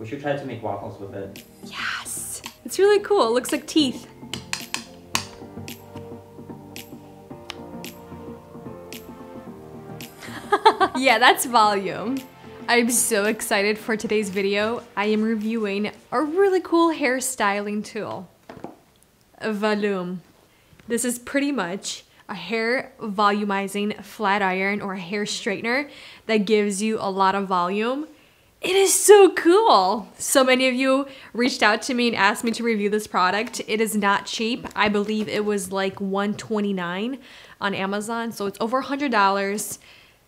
We should try to make waffles with it. Yes. It's really cool. It looks like teeth. yeah, that's volume. I'm so excited for today's video. I am reviewing a really cool hair styling tool. Voloom. This is pretty much a hair volumizing flat iron or a hair straightener that gives you a lot of volume. It is so cool. So many of you reached out to me and asked me to review this product. It is not cheap. I believe it was like 129 on Amazon, so it's over $100.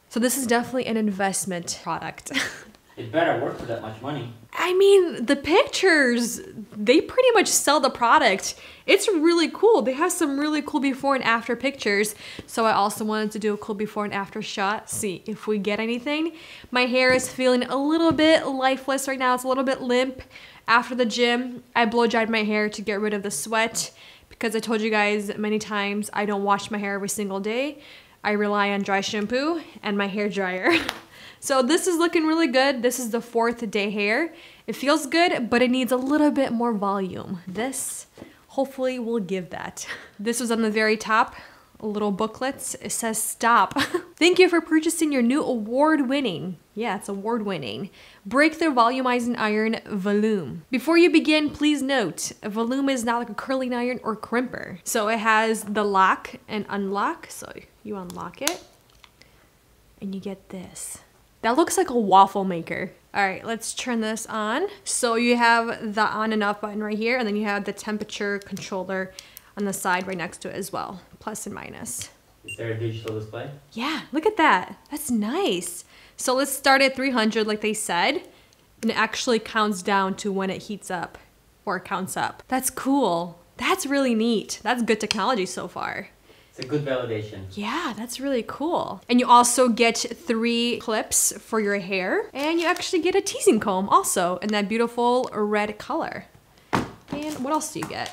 So this is definitely an investment product. It better work for that much money. I mean, the pictures, they pretty much sell the product. It's really cool. They have some really cool before and after pictures. So I also wanted to do a cool before and after shot, see if we get anything. My hair is feeling a little bit lifeless right now. It's a little bit limp. After the gym, I blow dried my hair to get rid of the sweat because I told you guys many times I don't wash my hair every single day. I rely on dry shampoo and my hair dryer. So this is looking really good. This is the fourth day hair. It feels good, but it needs a little bit more volume. This hopefully will give that. This was on the very top, little booklets. It says stop. Thank you for purchasing your new award-winning, yeah, it's award-winning, Breakthrough Volumizing Iron Voloom. Before you begin, please note, Voloom is not like a curling iron or crimper. So it has the lock and unlock. So you unlock it and you get this. That looks like a waffle maker. All right, let's turn this on. So you have the on and off button right here, and then you have the temperature controller on the side right next to it as well, plus and minus. Is there a digital display? Yeah, look at that. That's nice. So let's start at 300 like they said, and it actually counts down to when it heats up or counts up. That's cool. That's really neat. That's good technology so far. It's a good validation. Yeah, that's really cool. And you also get three clips for your hair. And you actually get a teasing comb also in that beautiful red color. And what else do you get?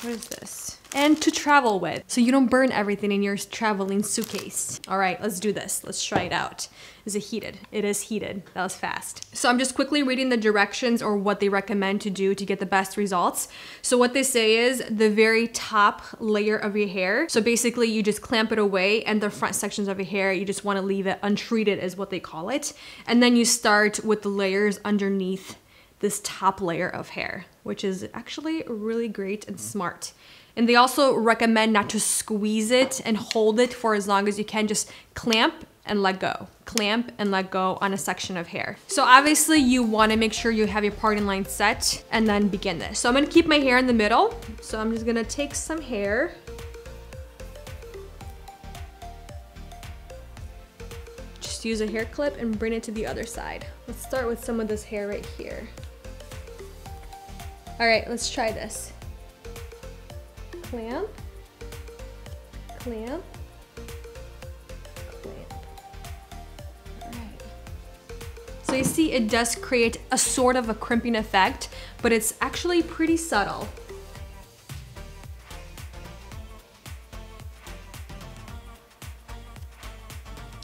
What is this? And to travel with, so you don't burn everything in your traveling suitcase. All right, let's do this. Let's try it out. Is it heated? It is heated. That was fast. So I'm just quickly reading the directions or what they recommend to do to get the best results. So what they say is the very top layer of your hair. So basically you just clamp it away and the front sections of your hair, you just wanna leave it untreated is what they call it. And then you start with the layers underneath this top layer of hair, which is actually really great and smart. And they also recommend not to squeeze it and hold it for as long as you can. Just clamp and let go. Clamp and let go on a section of hair. So obviously you wanna make sure you have your parting line set and then begin this. So I'm gonna keep my hair in the middle. So I'm just gonna take some hair. Just use a hair clip and bring it to the other side. Let's start with some of this hair right here. All right, let's try this. Clamp, clamp, clamp. All right. So you see it does create a sort of a crimping effect, but it's actually pretty subtle.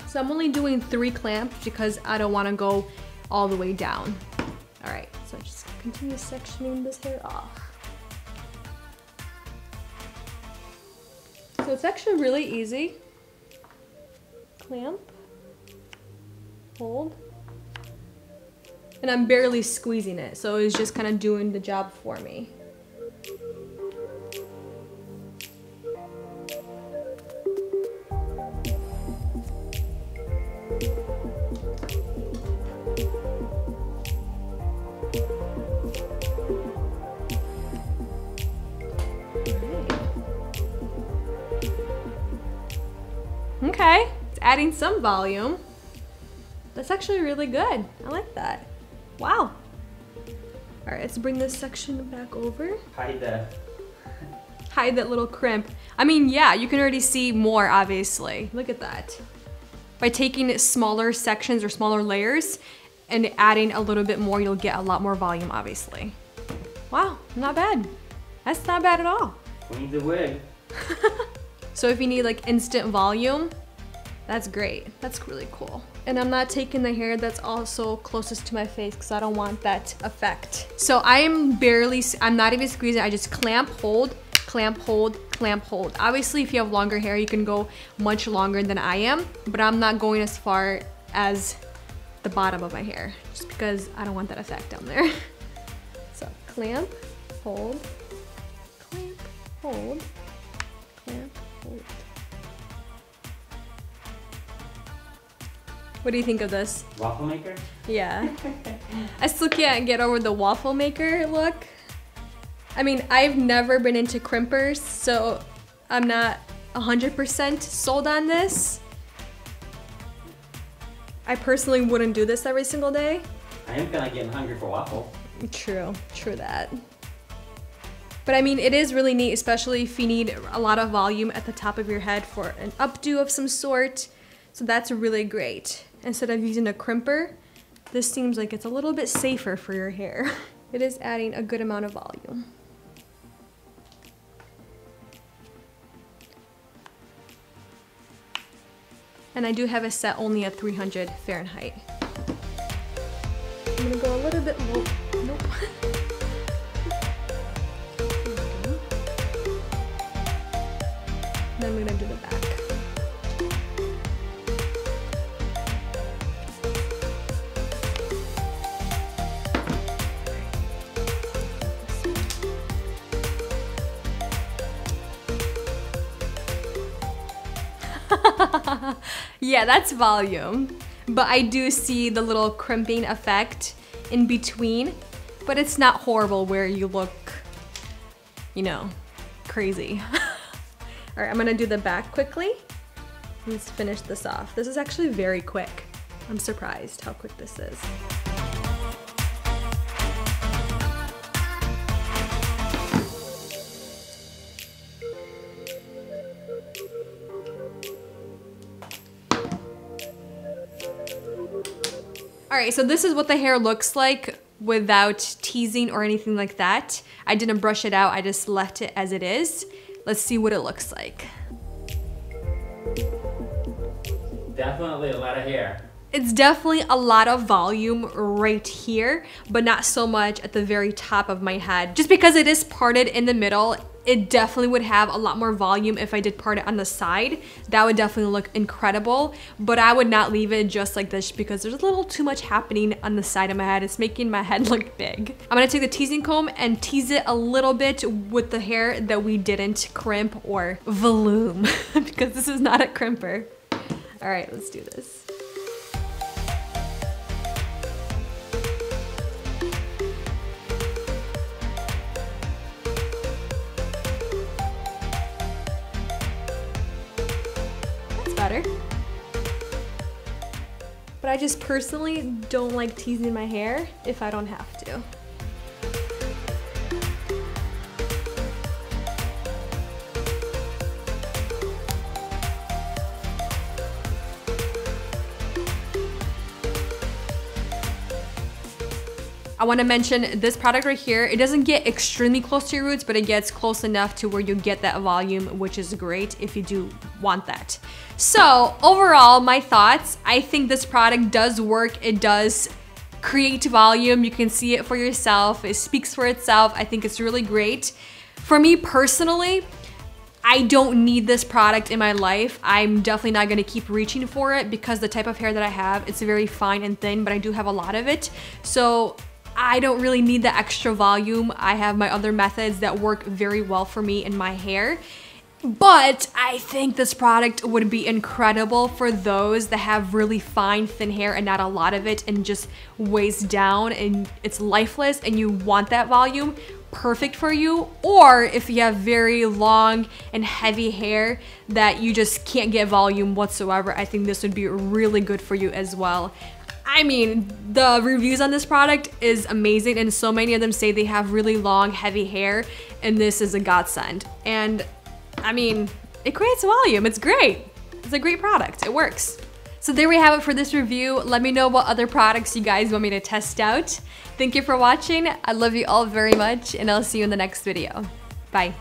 So I'm only doing three clamps because I don't wanna go all the way down. Continue sectioning this hair off. So it's actually really easy. Clamp, hold, and I'm barely squeezing it, so it's just kind of doing the job for me. Adding some volume. That's actually really good. I like that. Wow. All right, let's bring this section back over. Hide the... Hide that little crimp. I mean, yeah, you can already see more, obviously. Look at that. By taking smaller sections or smaller layers and adding a little bit more, you'll get a lot more volume, obviously. Wow, not bad. That's not bad at all. Clean the wig. So if you need like instant volume, That's great. That's really cool. And I'm not taking the hair that's also closest to my face because I don't want that effect. So I'm barely, I'm not even squeezing. I just clamp, hold, clamp, hold, clamp, hold. Obviously, if you have longer hair, you can go much longer than I am, but I'm not going as far as the bottom of my hair just because I don't want that effect down there. so clamp, hold, clamp, hold, What do you think of this? Waffle maker? Yeah. I still can't get over the waffle maker look. I mean, I've never been into crimpers, so I'm not 100% sold on this. I personally wouldn't do this every single day. I am kinda getting hungry for waffle. True, true that. But I mean, it is really neat, especially if you need a lot of volume at the top of your head for an updo of some sort. So that's really great. Instead of using a crimper, this seems like it's a little bit safer for your hair. It is adding a good amount of volume. And I do have it set only at 300 Fahrenheit. I'm gonna go a little bit. yeah, that's volume. But I do see the little crimping effect in between. But it's not horrible where you look, you know, crazy. All right, I'm gonna do the back quickly. Let's finish this off. This is actually very quick. I'm surprised how quick this is. All right, so this is what the hair looks like without teasing or anything like that. I didn't brush it out, I just left it as it is. Let's see what it looks like. Definitely a lot of hair. It's definitely a lot of volume right here, but not so much at the very top of my head. Just because it is parted in the middle, it definitely would have a lot more volume if I did part it on the side. That would definitely look incredible, but I would not leave it just like this because there's a little too much happening on the side of my head. It's making my head look big. I'm gonna take the teasing comb and tease it a little bit with the hair that we didn't crimp or volume because this is not a crimper. All right, let's do this. But I just personally don't like teasing my hair if I don't have to. To mention this product right here. It doesn't get extremely close to your roots, but it gets close enough to where you get that volume, which is great if you do want that. So overall, my thoughts, I think this product does work. It does create volume. You can see it for yourself. It speaks for itself. I think it's really great. For me personally, I don't need this product in my life. I'm definitely not gonna keep reaching for it because the type of hair that I have, it's very fine and thin, but I do have a lot of it. So I don't really need the extra volume. I have my other methods that work very well for me in my hair. But I think this product would be incredible for those that have really fine, thin hair and not a lot of it and just weighs down and it's lifeless and you want that volume, perfect for you. Or if you have very long and heavy hair that you just can't get volume whatsoever, I think this would be really good for you as well. I mean, the reviews on this product is amazing and so many of them say they have really long, heavy hair and this is a godsend. And I mean, it creates volume, it's great. It's a great product, it works. So there we have it for this review. Let me know what other products you guys want me to test out. Thank you for watching. I love you all very much and I'll see you in the next video. Bye.